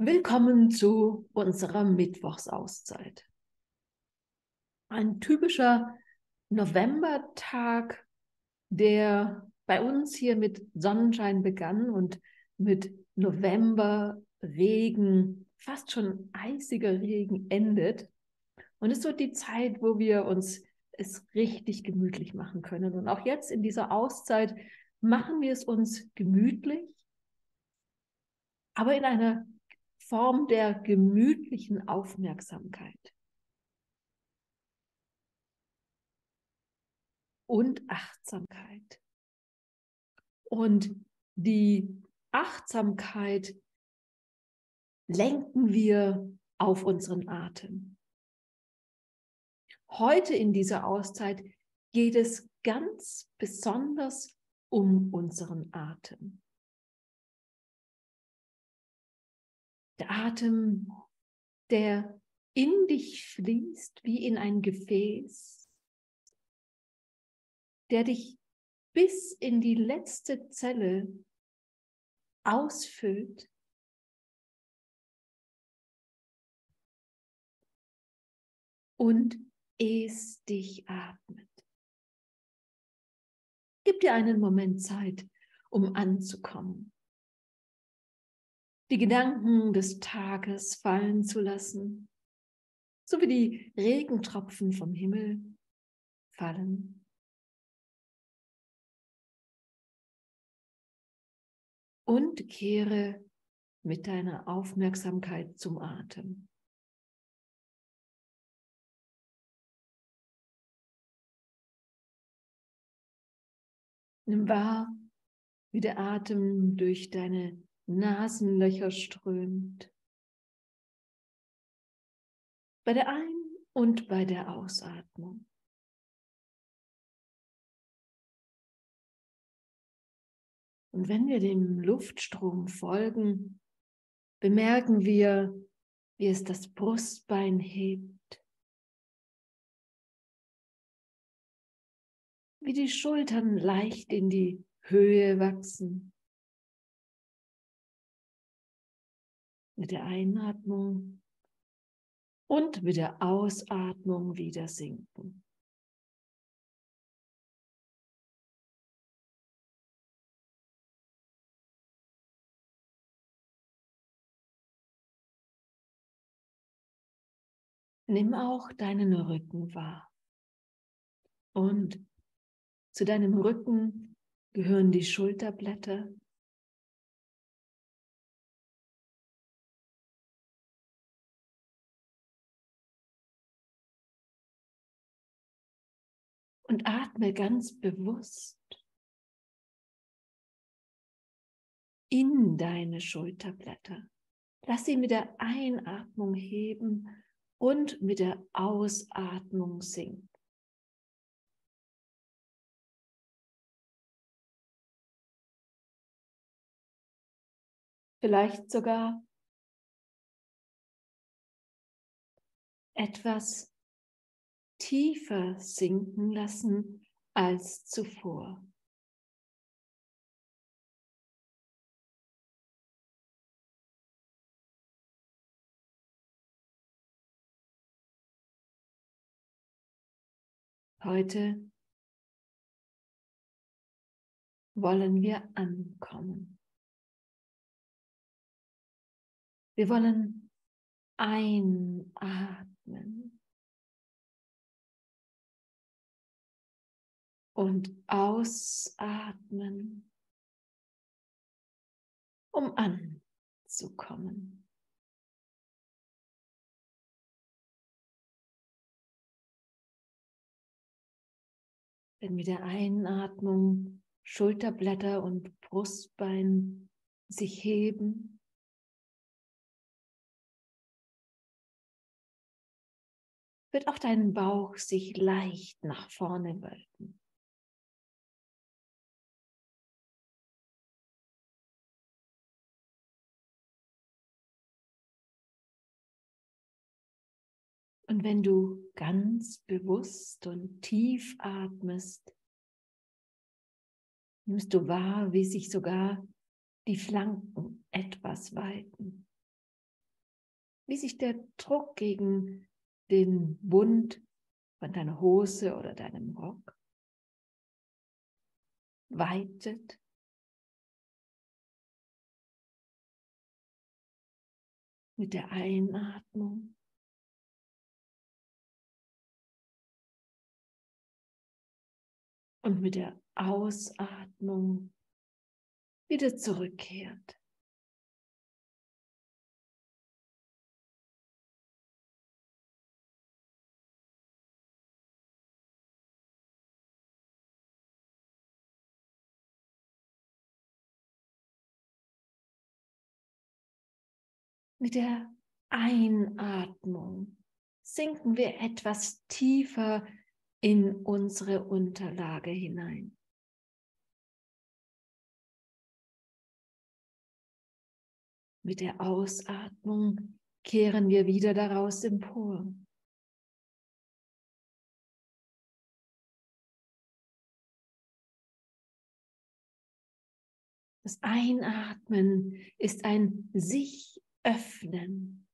Willkommen zu unserer Mittwochsauszeit. Ein typischer Novembertag, der bei uns hier mit Sonnenschein begann und mit Novemberregen, fast schon eisiger Regen endet. Und es ist so die Zeit, wo wir uns es richtig gemütlich machen können. Und auch jetzt in dieser Auszeit machen wir es uns gemütlich, aber in einer Form der gemütlichen Aufmerksamkeit. Und Achtsamkeit. Und die Achtsamkeit lenken wir auf unseren Atem. Heute in dieser Auszeit geht es ganz besonders um unseren Atem. Der Atem, der in dich fließt wie in ein Gefäß, der dich bis in die letzte Zelle ausfüllt. Und es dich atmet. Gib dir einen Moment Zeit, um anzukommen die Gedanken des Tages fallen zu lassen, so wie die Regentropfen vom Himmel fallen. Und kehre mit deiner Aufmerksamkeit zum Atem. Nimm wahr, wie der Atem durch deine Nasenlöcher strömt. Bei der Ein- und bei der Ausatmung. Und wenn wir dem Luftstrom folgen, bemerken wir, wie es das Brustbein hebt, wie die Schultern leicht in die Höhe wachsen. Mit der Einatmung und mit der Ausatmung wieder sinken. Nimm auch deinen Rücken wahr. Und zu deinem Rücken gehören die Schulterblätter, und atme ganz bewusst in deine Schulterblätter. Lass sie mit der Einatmung heben und mit der Ausatmung sinken. Vielleicht sogar etwas tiefer sinken lassen als zuvor. Heute wollen wir ankommen. Wir wollen einatmen. Und ausatmen, um anzukommen. Wenn mit der Einatmung Schulterblätter und Brustbein sich heben, wird auch dein Bauch sich leicht nach vorne wölben. Und wenn du ganz bewusst und tief atmest, nimmst du wahr, wie sich sogar die Flanken etwas weiten. wie sich der Druck gegen den Bund von deiner Hose oder deinem Rock weitet. Mit der Einatmung. Und mit der Ausatmung wieder zurückkehrt. Mit der Einatmung sinken wir etwas tiefer in unsere Unterlage hinein. Mit der Ausatmung kehren wir wieder daraus empor. Das Einatmen ist ein sich öffnen.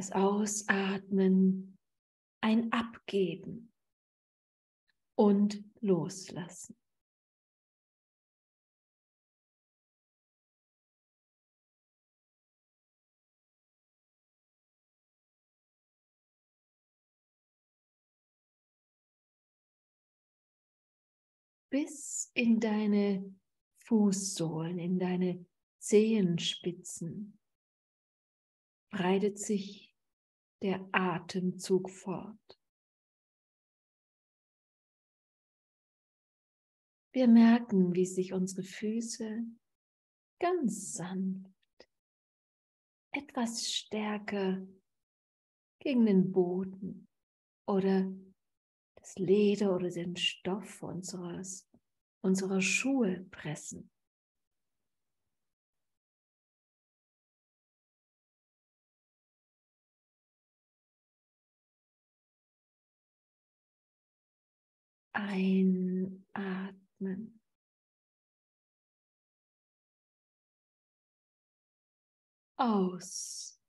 Das Ausatmen, ein Abgeben und Loslassen. bis in deine Fußsohlen, in deine Zehenspitzen breitet sich der Atemzug fort. Wir merken, wie sich unsere Füße ganz sanft, etwas stärker gegen den Boden oder das Leder oder den Stoff unseres, unserer Schuhe pressen. Einatmen. Ausatmen.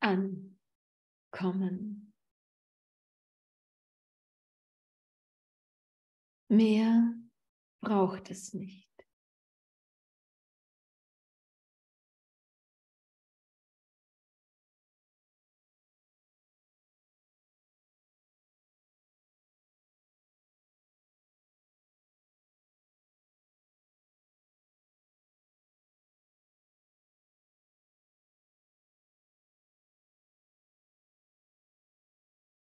ankommen. Mehr braucht es nicht.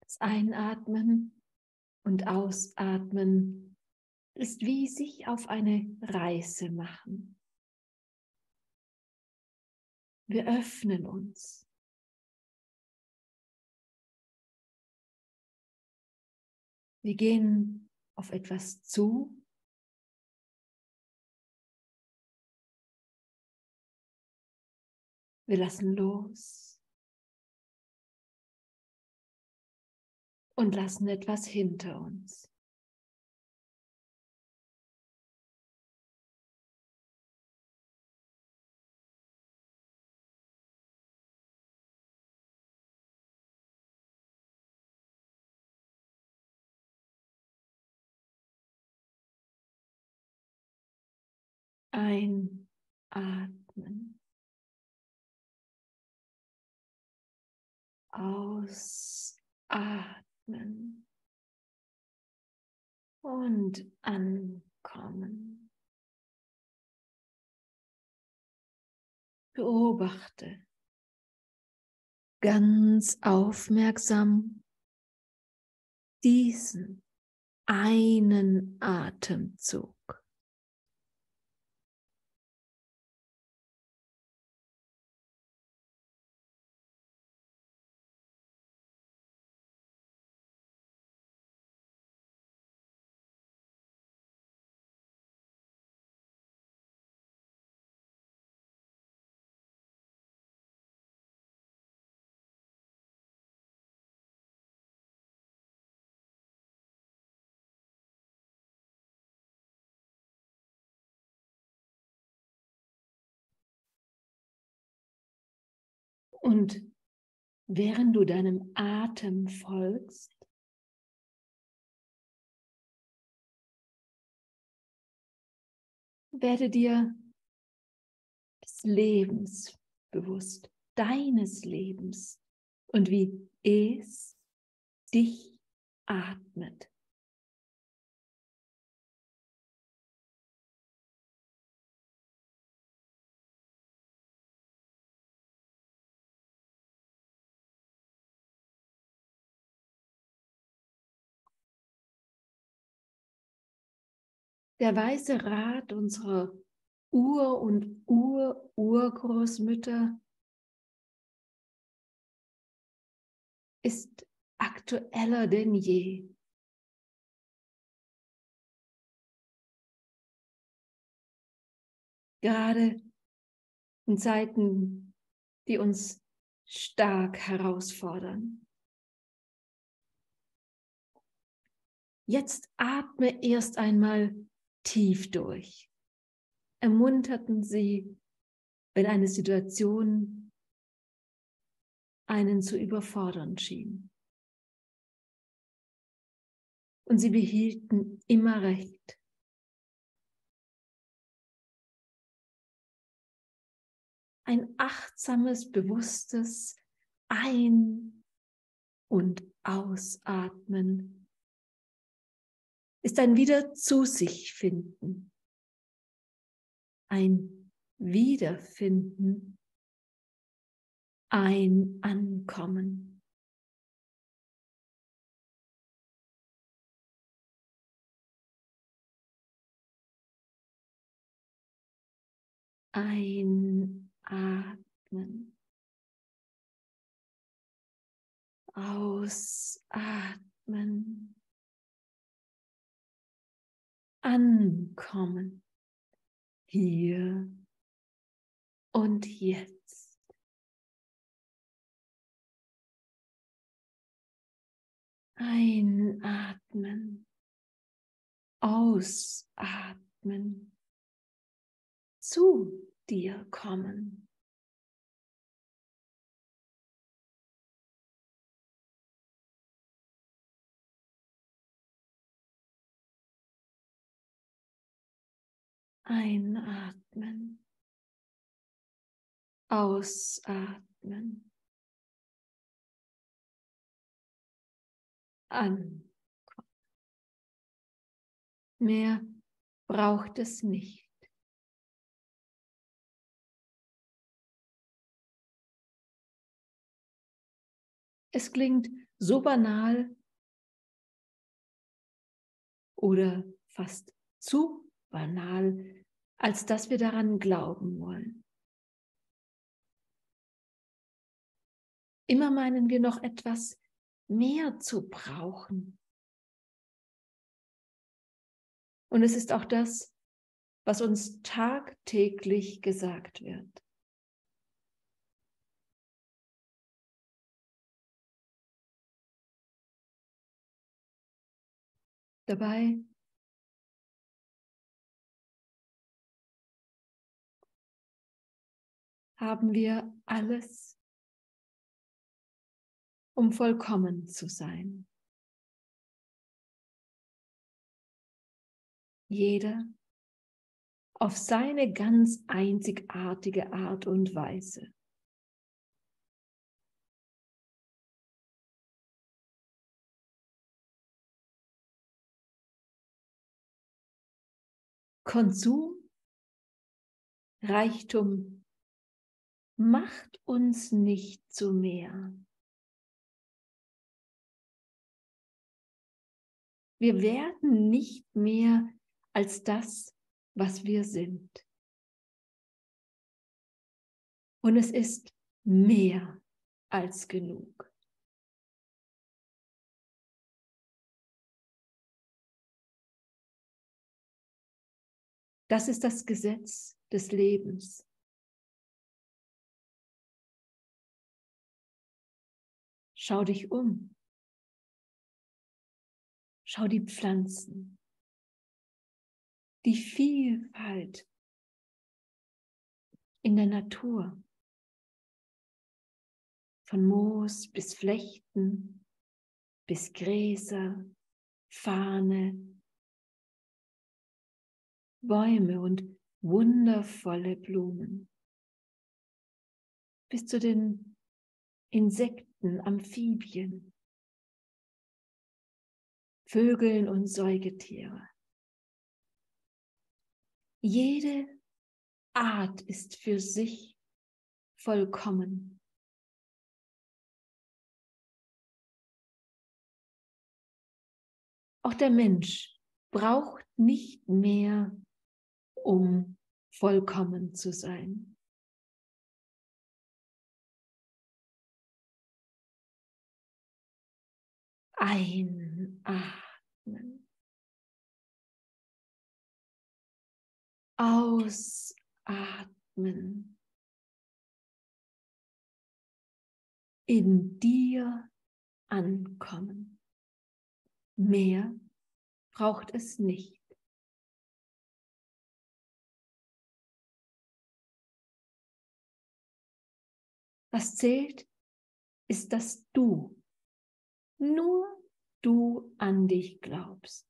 Das Einatmen und Ausatmen ist wie sich auf eine Reise machen. Wir öffnen uns. Wir gehen auf etwas zu. Wir lassen los. Und lassen etwas hinter uns. Einatmen. Ausatmen atmen und ankommen. Beobachte ganz aufmerksam diesen einen Atemzug. Und während du deinem Atem folgst, werde dir des Lebens bewusst, deines Lebens und wie es dich atmet. Der weise Rat unserer Ur- und Ur-Urgroßmütter ist aktueller denn je. Gerade in Zeiten, die uns stark herausfordern. Jetzt atme erst einmal tief durch. Ermunterten Sie, wenn eine Situation einen zu überfordern schien. Und sie behielten immer recht. Ein achtsames, bewusstes Ein- und Ausatmen ist ein Wieder zu sich finden, ein Wiederfinden, ein Ankommen. Einatmen. Ausatmen. Ankommen. Hier und jetzt. Einatmen. Ausatmen zu dir kommen. Einatmen. Ausatmen. Ankommen. Mehr braucht es nicht. Es klingt so banal oder fast zu banal, als dass wir daran glauben wollen. Immer meinen wir noch etwas mehr zu brauchen. Und es ist auch das, was uns tagtäglich gesagt wird. Dabei haben wir alles, um vollkommen zu sein. Jeder auf seine ganz einzigartige Art und Weise. Konsum, Reichtum macht uns nicht zu mehr. Wir werden nicht mehr als das, was wir sind. Und es ist mehr als genug. Das ist das Gesetz des Lebens. Schau dich um. Schau die Pflanzen, die Vielfalt in der Natur. von Moos bis Flechten, bis Gräser, Fahne, Bäume und wundervolle Blumen, bis zu den Insekten, Amphibien, Vögeln und Säugetiere. Jede Art ist für sich vollkommen. Auch der Mensch braucht nicht mehr, um vollkommen zu sein. Einatmen. Ausatmen. In dir ankommen. Mehr braucht es nicht. Was zählt, ist, dass du nur du an dich glaubst.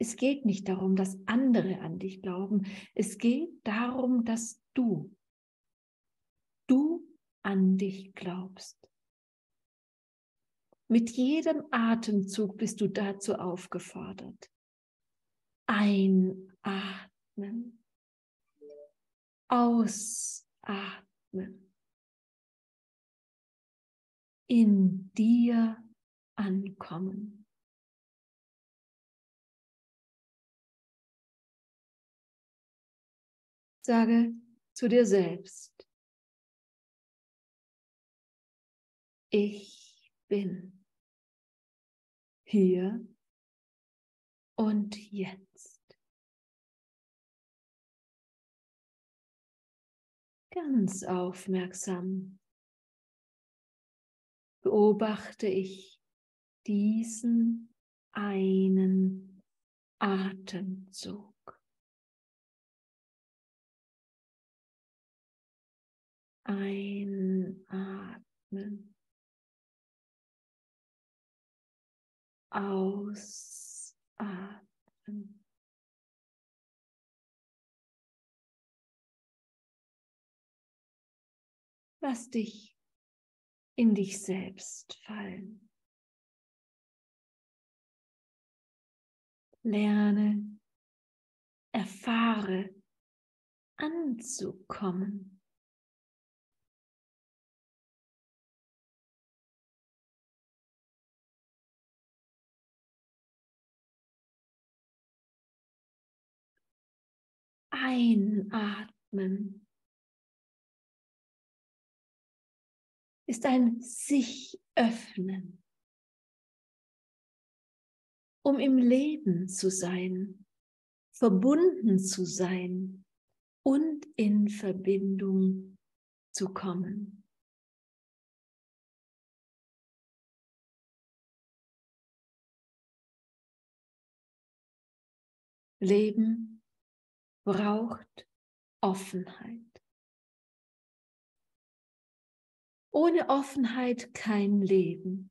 Es geht nicht darum, dass andere an dich glauben. Es geht darum, dass du, du an dich glaubst. Mit jedem Atemzug bist du dazu aufgefordert. Einatmen. Ausatmen in dir ankommen. Sage zu dir selbst, ich bin hier und jetzt. Ganz aufmerksam beobachte ich diesen einen Atemzug. Einatmen. Ausatmen. Lass dich in dich selbst fallen. Lerne, erfahre anzukommen. Einatmen. Ist ein sich öffnen, um im Leben zu sein, verbunden zu sein und in Verbindung zu kommen. Leben braucht Offenheit. Ohne Offenheit kein Leben.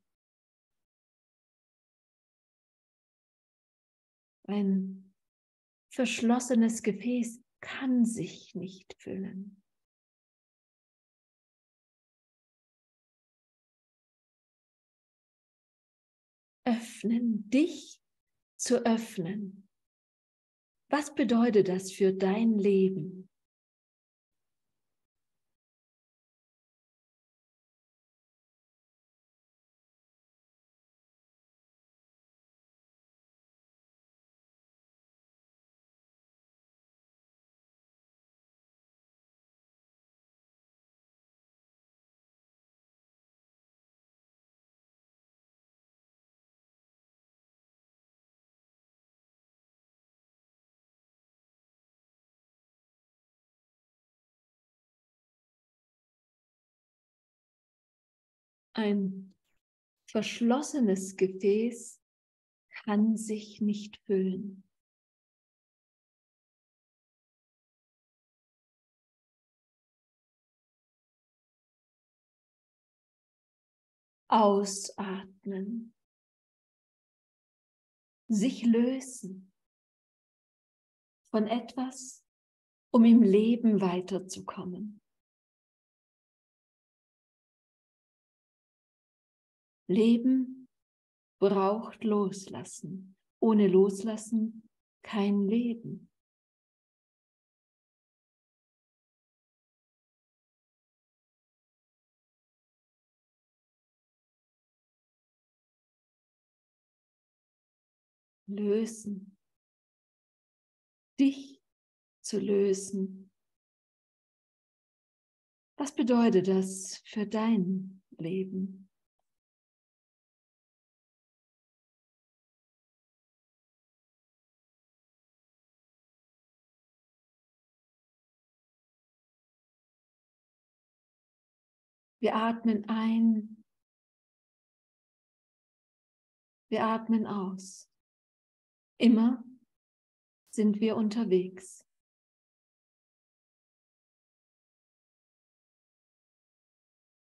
Ein verschlossenes Gefäß kann sich nicht füllen. Öffnen, dich zu öffnen. Was bedeutet das für dein Leben? Ein verschlossenes Gefäß kann sich nicht füllen. Ausatmen. Sich lösen von etwas, um im Leben weiterzukommen. Leben braucht Loslassen. Ohne Loslassen kein Leben. Lösen. Dich zu lösen. Was bedeutet das für dein Leben? Wir atmen ein. Wir atmen aus. Immer sind wir unterwegs.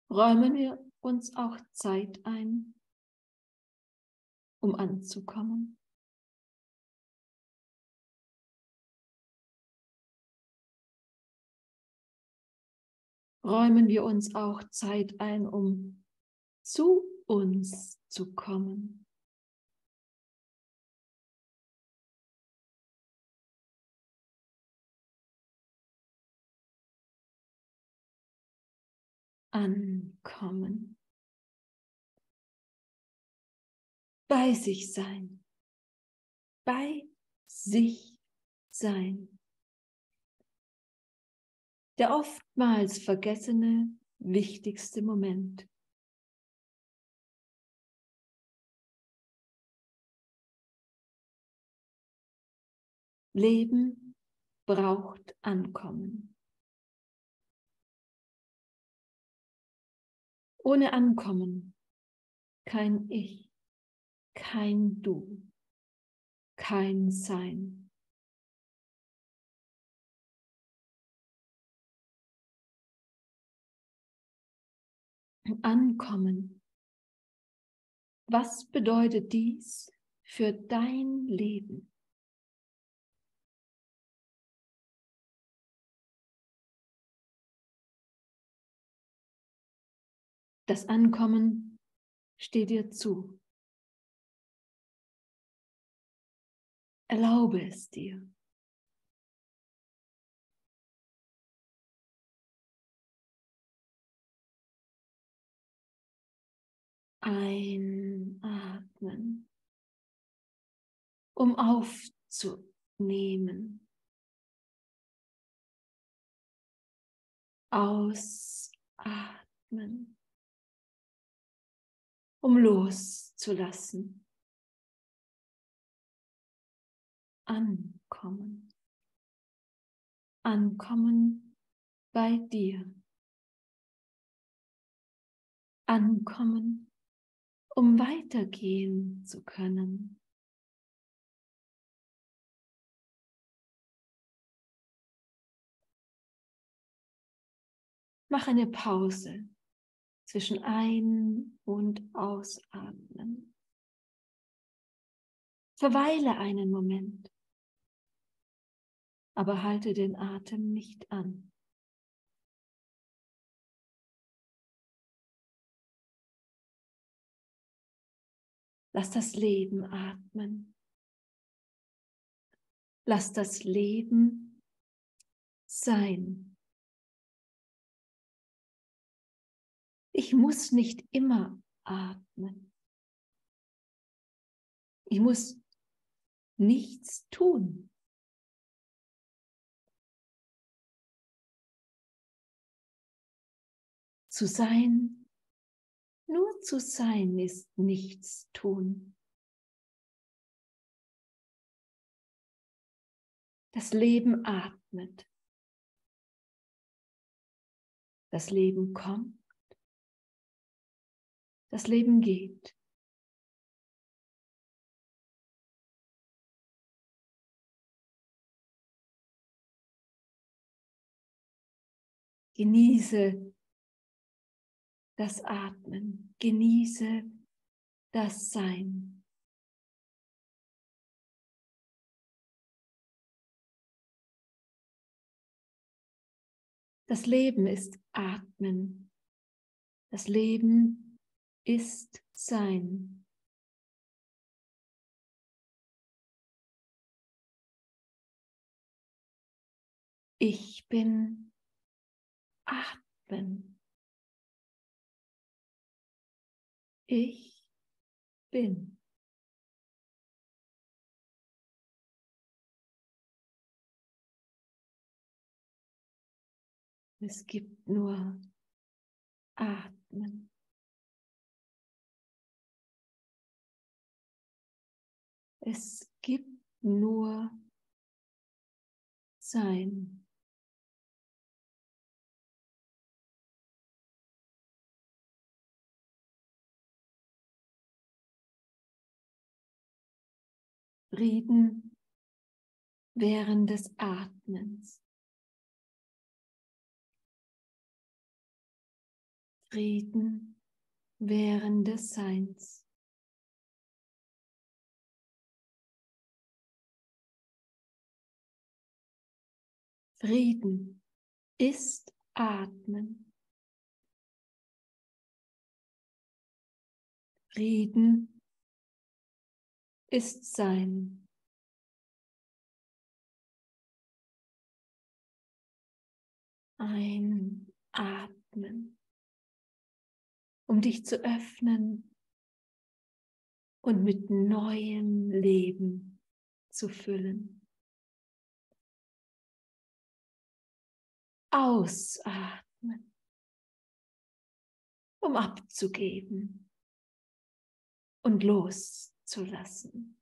Räumen wir uns auch Zeit ein, um anzukommen? Räumen wir uns auch Zeit ein, um zu uns zu kommen. Ankommen. Bei sich sein. Bei sich sein der oftmals vergessene wichtigste Moment. Leben braucht Ankommen. Ohne Ankommen kein Ich, kein Du, kein Sein. Ankommen. Was bedeutet dies für dein Leben? Das Ankommen steht dir zu. Erlaube es dir. Einatmen, um aufzunehmen. Ausatmen, um loszulassen. Ankommen. Ankommen bei dir. Ankommen um weitergehen zu können. Mach eine Pause zwischen Ein- und Ausatmen. Verweile einen Moment, aber halte den Atem nicht an. Lass das Leben atmen. Lass das Leben sein. Ich muss nicht immer atmen. Ich muss nichts tun. Zu sein nur zu sein ist nichts tun. Das Leben atmet. Das Leben kommt. Das Leben geht. Genieße das Atmen, genieße das Sein. Das Leben ist Atmen. Das Leben ist Sein. Ich bin Atmen. Ich bin. Es gibt nur Atmen. Es gibt nur Sein. Frieden während des Atmens. Frieden während des Seins. Frieden ist Atmen. Frieden ist Sein. Ein Atmen, um dich zu öffnen und mit neuem Leben zu füllen. Ausatmen, um abzugeben und lassen.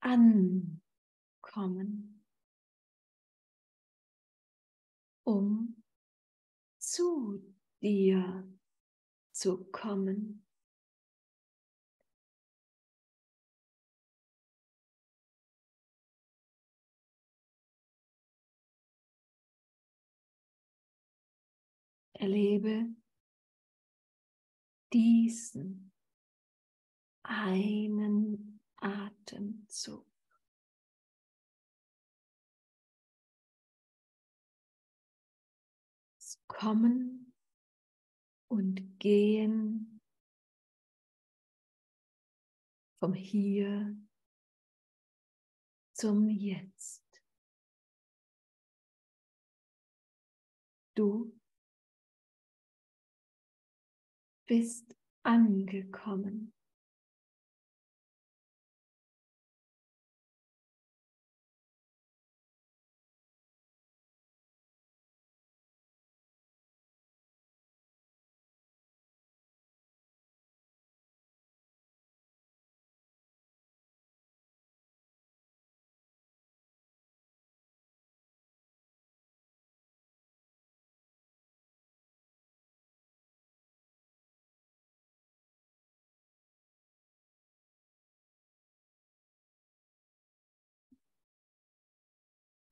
Ankommen, um zu dir zu kommen. Erlebe diesen einen Atemzug. Kommen und Gehen vom Hier zum Jetzt. Du bist angekommen.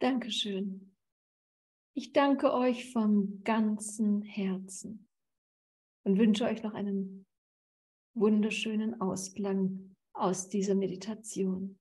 Dankeschön. Ich danke euch vom ganzen Herzen und wünsche euch noch einen wunderschönen Ausklang aus dieser Meditation.